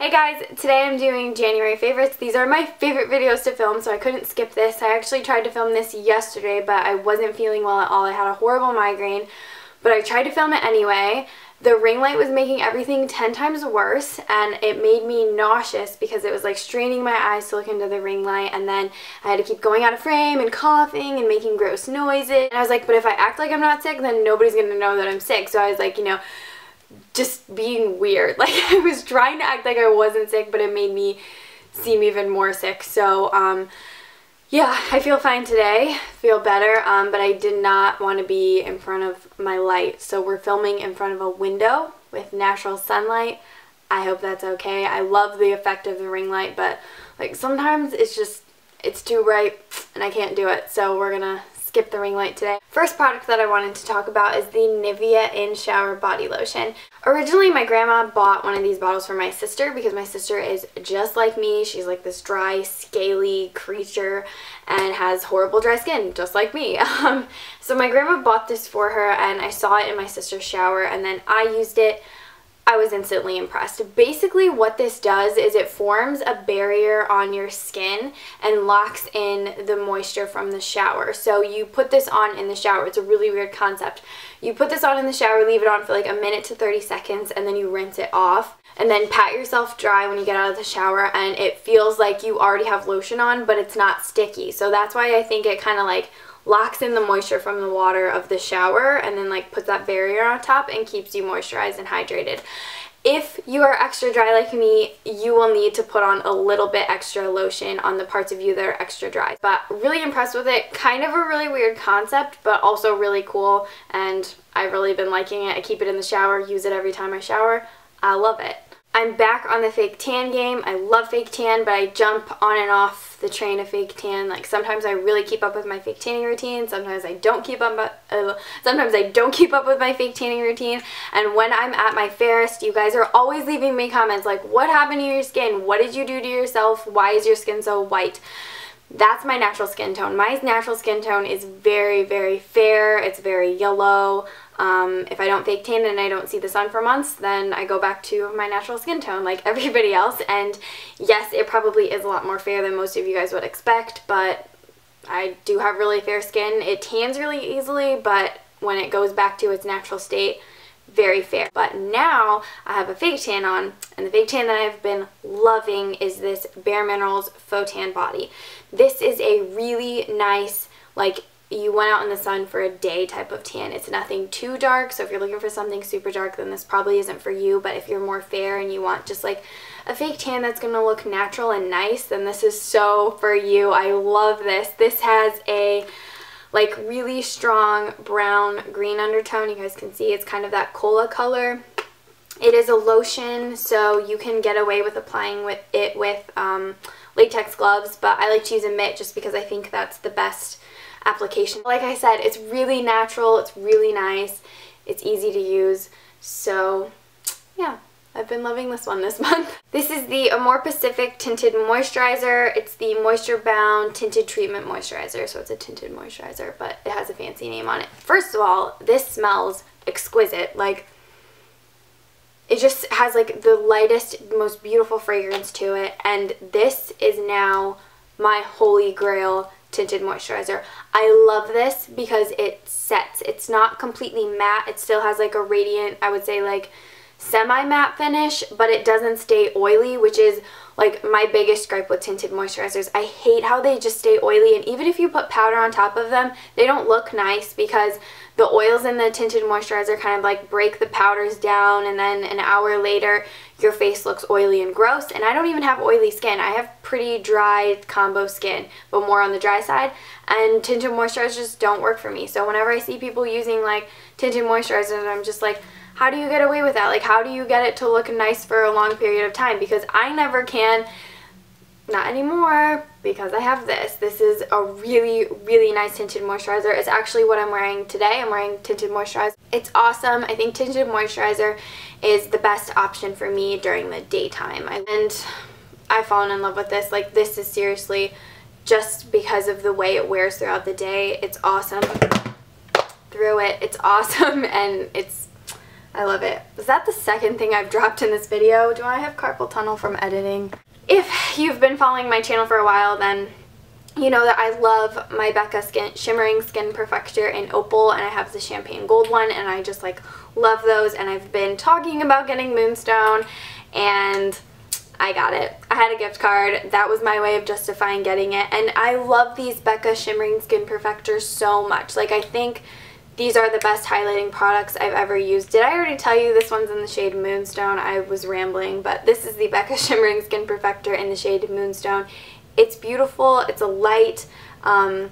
Hey guys, today I'm doing January favorites. These are my favorite videos to film, so I couldn't skip this. I actually tried to film this yesterday, but I wasn't feeling well at all. I had a horrible migraine, but I tried to film it anyway. The ring light was making everything 10 times worse, and it made me nauseous because it was like straining my eyes to look into the ring light, and then I had to keep going out of frame and coughing and making gross noises. And I was like, but if I act like I'm not sick, then nobody's gonna know that I'm sick. So I was like, you know, just being weird. Like I was trying to act like I wasn't sick, but it made me seem even more sick. So um, yeah, I feel fine today, feel better, um, but I did not want to be in front of my light. So we're filming in front of a window with natural sunlight. I hope that's okay. I love the effect of the ring light, but like sometimes it's just, it's too bright and I can't do it. So we're gonna skip the ring light today. First product that I wanted to talk about is the Nivea In Shower Body Lotion. Originally, my grandma bought one of these bottles for my sister because my sister is just like me. She's like this dry, scaly creature and has horrible dry skin, just like me. Um, so my grandma bought this for her and I saw it in my sister's shower and then I used it I was instantly impressed. Basically what this does is it forms a barrier on your skin and locks in the moisture from the shower. So you put this on in the shower. It's a really weird concept. You put this on in the shower, leave it on for like a minute to 30 seconds, and then you rinse it off. And then pat yourself dry when you get out of the shower, and it feels like you already have lotion on, but it's not sticky. So that's why I think it kind of like locks in the moisture from the water of the shower and then like puts that barrier on top and keeps you moisturized and hydrated. If you are extra dry like me, you will need to put on a little bit extra lotion on the parts of you that are extra dry. But really impressed with it. Kind of a really weird concept, but also really cool. And I've really been liking it. I keep it in the shower, use it every time I shower. I love it. I'm back on the fake tan game. I love fake tan, but I jump on and off the train of fake tan. Like sometimes I really keep up with my fake tanning routine. Sometimes I don't keep up. Uh, sometimes I don't keep up with my fake tanning routine. And when I'm at my fairest, you guys are always leaving me comments like, "What happened to your skin? What did you do to yourself? Why is your skin so white?" That's my natural skin tone. My natural skin tone is very, very fair. It's very yellow. Um, if I don't fake tan and I don't see the sun for months, then I go back to my natural skin tone like everybody else. And yes, it probably is a lot more fair than most of you guys would expect, but I do have really fair skin. It tans really easily, but when it goes back to its natural state, very fair. But now I have a fake tan on, and the fake tan that I've been loving is this Bare Minerals Faux Tan Body. This is a really nice, like, you went out in the sun for a day type of tan. It's nothing too dark, so if you're looking for something super dark, then this probably isn't for you, but if you're more fair and you want just like a fake tan that's going to look natural and nice, then this is so for you. I love this. This has a like really strong brown green undertone. You guys can see it's kind of that cola color. It is a lotion, so you can get away with applying with it with um, latex gloves, but I like to use a mitt just because I think that's the best application. Like I said, it's really natural, it's really nice, it's easy to use, so yeah. I've been loving this one this month. This is the Amore Pacific Tinted Moisturizer. It's the Moisture Bound Tinted Treatment Moisturizer. So it's a tinted moisturizer, but it has a fancy name on it. First of all, this smells exquisite. Like, it just has like the lightest, most beautiful fragrance to it. And this is now my holy grail tinted moisturizer. I love this because it sets. It's not completely matte. It still has like a radiant, I would say like semi-matte finish, but it doesn't stay oily, which is like my biggest gripe with tinted moisturizers. I hate how they just stay oily and even if you put powder on top of them, they don't look nice because the oils in the tinted moisturizer kind of like break the powders down and then an hour later your face looks oily and gross and I don't even have oily skin. I have pretty dry combo skin but more on the dry side and tinted moisturizers just don't work for me. So whenever I see people using like tinted moisturizers I'm just like how do you get away with that? Like how do you get it to look nice for a long period of time? Because I never can not anymore because I have this. This is a really, really nice tinted moisturizer. It's actually what I'm wearing today. I'm wearing tinted moisturizer. It's awesome. I think tinted moisturizer is the best option for me during the daytime. And I've fallen in love with this. Like this is seriously just because of the way it wears throughout the day. It's awesome. Through it, it's awesome and it's I love it. Is that the second thing I've dropped in this video? Do I have carpal tunnel from editing? If you've been following my channel for a while, then you know that I love my Becca Skin Shimmering Skin Perfector in Opal and I have the Champagne Gold one and I just like love those and I've been talking about getting Moonstone and I got it. I had a gift card. That was my way of justifying getting it and I love these Becca Shimmering Skin Perfectors so much. Like I think these are the best highlighting products I've ever used. Did I already tell you this one's in the shade Moonstone? I was rambling, but this is the Becca Shimmering Skin Perfector in the shade Moonstone. It's beautiful. It's a light, um,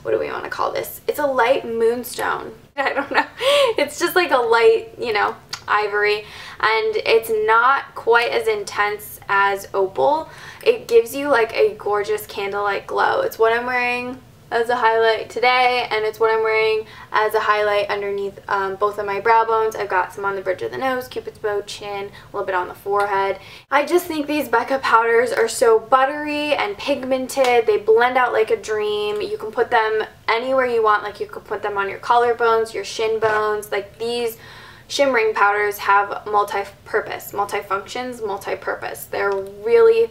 what do we want to call this? It's a light moonstone. I don't know. It's just like a light, you know, ivory. And it's not quite as intense as opal. It gives you like a gorgeous candlelight glow. It's what I'm wearing as a highlight today and it's what I'm wearing as a highlight underneath um, both of my brow bones. I've got some on the bridge of the nose, cupid's bow, chin, a little bit on the forehead. I just think these Becca powders are so buttery and pigmented. They blend out like a dream. You can put them anywhere you want. Like you could put them on your collarbones, your shin bones. Like these shimmering powders have multi-purpose, multi-functions, multi-purpose. They're really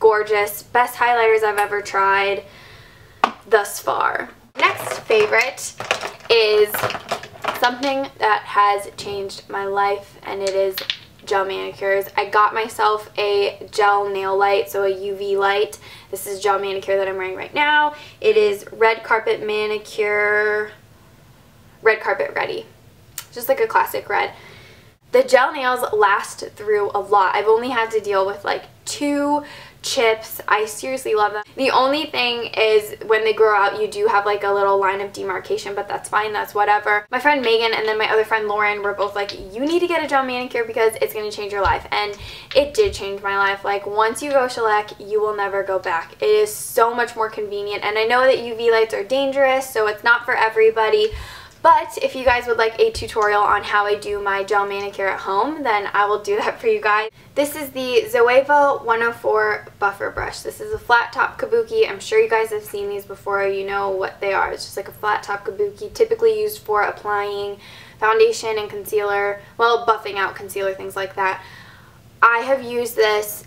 gorgeous. Best highlighters I've ever tried thus far. Next favorite is something that has changed my life and it is gel manicures. I got myself a gel nail light, so a UV light. This is gel manicure that I'm wearing right now. It is Red Carpet Manicure, Red Carpet Ready. Just like a classic red. The gel nails last through a lot. I've only had to deal with like two chips. I seriously love them. The only thing is when they grow out you do have like a little line of demarcation but that's fine that's whatever. My friend Megan and then my other friend Lauren were both like you need to get a gel manicure because it's going to change your life and it did change my life. Like once you go shellac you will never go back. It is so much more convenient and I know that UV lights are dangerous so it's not for everybody but if you guys would like a tutorial on how I do my gel manicure at home, then I will do that for you guys. This is the Zoeva 104 Buffer Brush. This is a flat top kabuki. I'm sure you guys have seen these before. You know what they are. It's just like a flat top kabuki, typically used for applying foundation and concealer, well, buffing out concealer, things like that. I have used this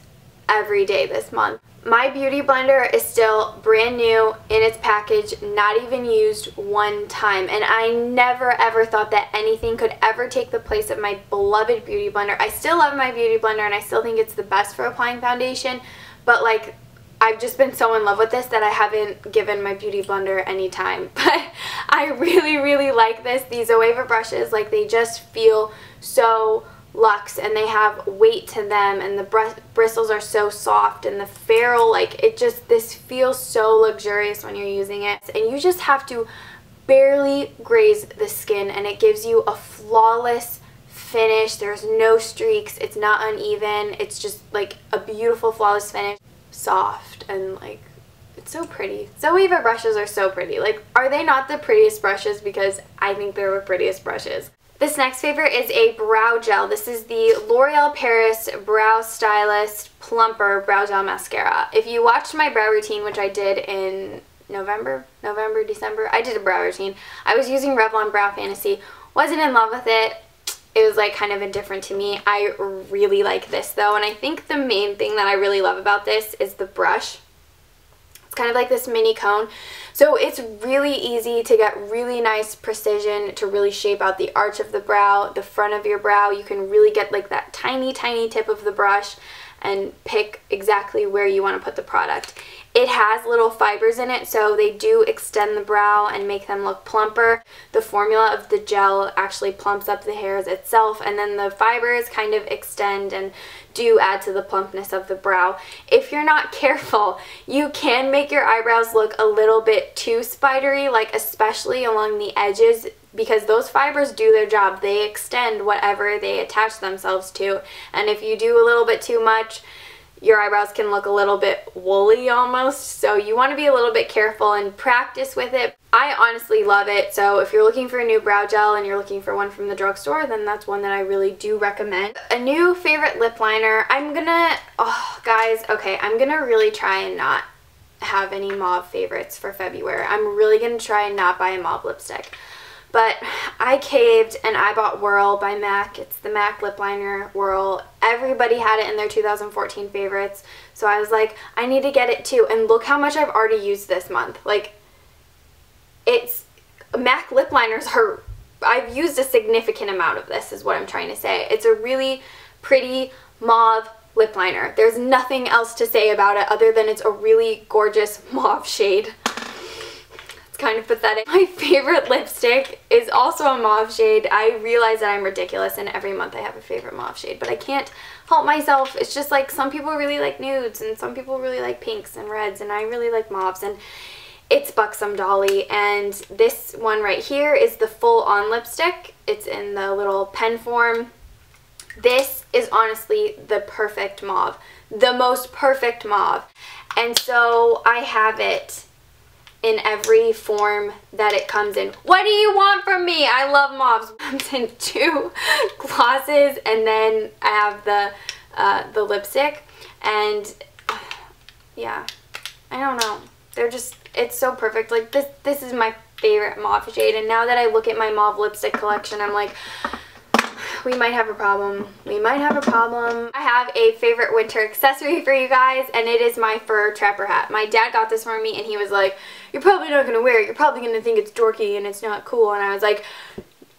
every day this month. My Beauty Blender is still brand new in its package, not even used one time. And I never ever thought that anything could ever take the place of my beloved Beauty Blender. I still love my Beauty Blender and I still think it's the best for applying foundation. But like, I've just been so in love with this that I haven't given my Beauty Blender any time. But I really, really like this. These Zoeva brushes, like they just feel so luxe and they have weight to them and the br bristles are so soft and the ferrule like it just this feels so luxurious when you're using it and you just have to barely graze the skin and it gives you a flawless finish there's no streaks it's not uneven it's just like a beautiful flawless finish soft and like it's so pretty. Zoeva brushes are so pretty. Like, are they not the prettiest brushes? Because I think they're the prettiest brushes. This next favorite is a brow gel. This is the L'Oreal Paris Brow Stylist Plumper Brow Gel Mascara. If you watched my brow routine, which I did in November, November, December, I did a brow routine. I was using Revlon Brow Fantasy. Wasn't in love with it. It was like kind of indifferent to me. I really like this though, and I think the main thing that I really love about this is the brush kind of like this mini cone. So it's really easy to get really nice precision to really shape out the arch of the brow, the front of your brow. You can really get like that tiny, tiny tip of the brush and pick exactly where you want to put the product. It has little fibers in it, so they do extend the brow and make them look plumper. The formula of the gel actually plumps up the hairs itself, and then the fibers kind of extend and do add to the plumpness of the brow. If you're not careful, you can make your eyebrows look a little bit too spidery, like especially along the edges because those fibers do their job. They extend whatever they attach themselves to. And if you do a little bit too much, your eyebrows can look a little bit woolly almost. So you want to be a little bit careful and practice with it. I honestly love it. So if you're looking for a new brow gel and you're looking for one from the drugstore, then that's one that I really do recommend. A new favorite lip liner. I'm gonna, oh guys, okay, I'm gonna really try and not have any mauve favorites for February. I'm really gonna try and not buy a mauve lipstick. But I caved and I bought Whirl by MAC. It's the MAC lip liner Whirl. Everybody had it in their 2014 favorites. So I was like, I need to get it too. And look how much I've already used this month. Like, it's, MAC lip liners are, I've used a significant amount of this is what I'm trying to say. It's a really pretty mauve lip liner. There's nothing else to say about it other than it's a really gorgeous mauve shade. It's kind of pathetic. My favorite lipstick is also a mauve shade. I realize that I'm ridiculous and every month I have a favorite mauve shade, but I can't help myself. It's just like some people really like nudes and some people really like pinks and reds and I really like mauves and it's Buxom Dolly and this one right here is the full on lipstick. It's in the little pen form. This is honestly the perfect mauve. The most perfect mauve. And so I have it in every form that it comes in. What do you want from me? I love mauves. Comes in two glosses and then I have the uh, the lipstick and yeah, I don't know. They're just, it's so perfect. Like this, this is my favorite mauve shade and now that I look at my mauve lipstick collection, I'm like, we might have a problem. We might have a problem. I have a favorite winter accessory for you guys and it is my fur trapper hat. My dad got this for me and he was like, you're probably not going to wear it. You're probably going to think it's dorky and it's not cool. And I was like,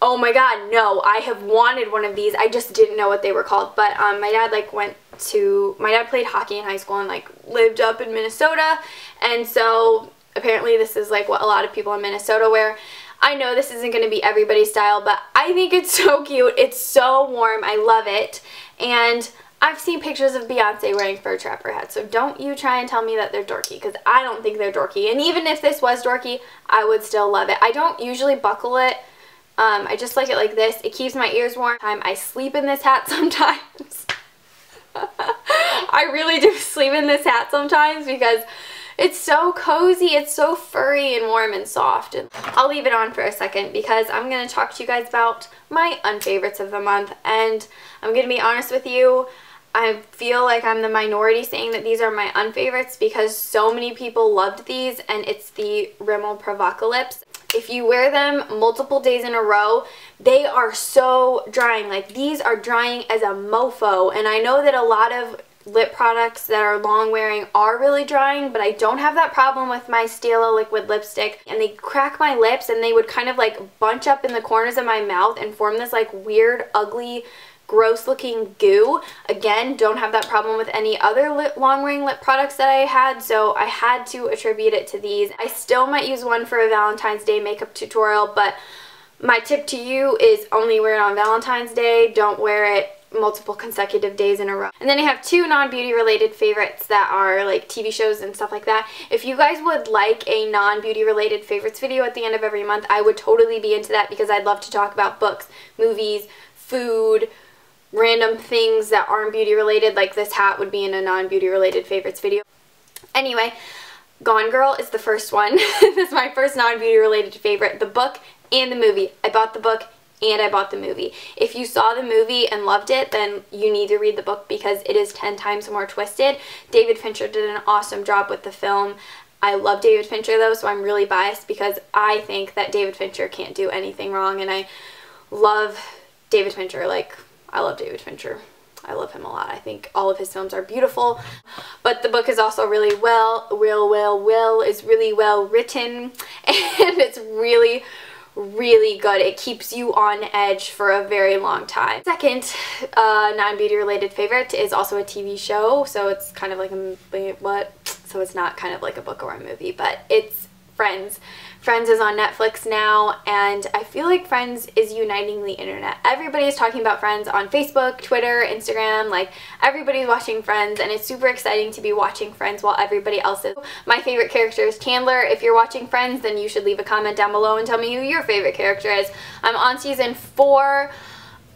oh my god, no, I have wanted one of these. I just didn't know what they were called. But um, my dad like went to, my dad played hockey in high school and like lived up in Minnesota. And so apparently this is like what a lot of people in Minnesota wear. I know this isn't going to be everybody's style, but I think it's so cute. It's so warm. I love it. And I've seen pictures of Beyonce wearing fur trapper hats, so don't you try and tell me that they're dorky, because I don't think they're dorky. And even if this was dorky, I would still love it. I don't usually buckle it. Um, I just like it like this. It keeps my ears warm. I sleep in this hat sometimes. I really do sleep in this hat sometimes because it's so cozy. It's so furry and warm and soft. And I'll leave it on for a second because I'm going to talk to you guys about my unfavorites of the month. And I'm going to be honest with you. I feel like I'm the minority saying that these are my unfavorites because so many people loved these and it's the Rimmel Provocalips. If you wear them multiple days in a row, they are so drying. Like these are drying as a mofo and I know that a lot of lip products that are long wearing are really drying, but I don't have that problem with my Stila liquid lipstick. And they crack my lips and they would kind of like bunch up in the corners of my mouth and form this like weird, ugly, gross looking goo. Again, don't have that problem with any other long wearing lip products that I had, so I had to attribute it to these. I still might use one for a Valentine's Day makeup tutorial, but my tip to you is only wear it on Valentine's Day. Don't wear it multiple consecutive days in a row. And then I have two non-beauty related favorites that are like TV shows and stuff like that. If you guys would like a non-beauty related favorites video at the end of every month, I would totally be into that because I'd love to talk about books, movies, food, random things that aren't beauty related like this hat would be in a non-beauty related favorites video. Anyway, Gone Girl is the first one. this is my first non-beauty related favorite. The book and the movie. I bought the book and I bought the movie. If you saw the movie and loved it, then you need to read the book because it is 10 times more twisted. David Fincher did an awesome job with the film. I love David Fincher though, so I'm really biased because I think that David Fincher can't do anything wrong and I love David Fincher. Like, I love David Fincher. I love him a lot. I think all of his films are beautiful, but the book is also really well, real well, will is really well written, and it's really, really good. It keeps you on edge for a very long time. Second uh, non-beauty related favorite is also a TV show, so it's kind of like a, what? So it's not kind of like a book or a movie, but it's Friends. Friends is on Netflix now and I feel like Friends is uniting the internet. Everybody is talking about Friends on Facebook, Twitter, Instagram, like everybody's watching Friends and it's super exciting to be watching Friends while everybody else is. My favorite character is Chandler. If you're watching Friends then you should leave a comment down below and tell me who your favorite character is. I'm on season 4.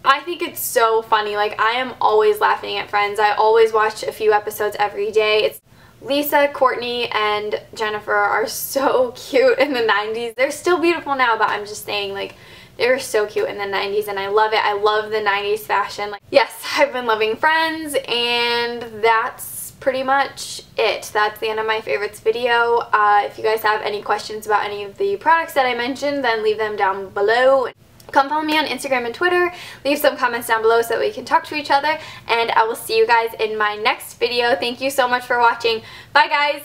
I think it's so funny. Like, I am always laughing at Friends. I always watch a few episodes every day. It's Lisa, Courtney, and Jennifer are so cute in the 90s. They're still beautiful now, but I'm just saying, like, they were so cute in the 90s, and I love it. I love the 90s fashion. Like, yes, I've been loving Friends, and that's pretty much it. That's the end of my favorites video. Uh, if you guys have any questions about any of the products that I mentioned, then leave them down below. Come follow me on Instagram and Twitter. Leave some comments down below so that we can talk to each other. And I will see you guys in my next video. Thank you so much for watching. Bye guys!